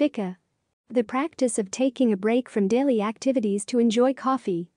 Fika. The practice of taking a break from daily activities to enjoy coffee